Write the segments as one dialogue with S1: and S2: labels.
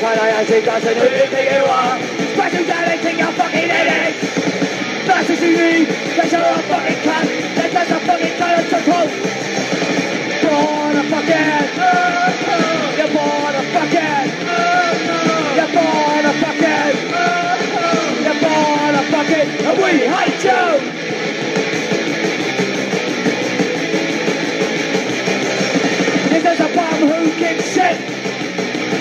S1: 看来还是大声的给给我，快点再来听我 fucking lady，那是属于在向我 fucking 看，在在上 fucking 看了这头，wanna fucking，you wanna fucking，you wanna fucking，you wanna fucking，we hate you。Is there's a bomb who can shit? You are as far as break. Think you know it all? Put a bullet in your head and now a fucking cunt goes to rest. Born a fucking. You're born a fucking. Born a fucking. You're born a fucking. And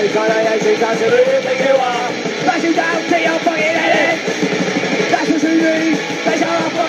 S1: Every time I see that's a little thing you are. Bash you down to your fucking head. That's what you need. That's how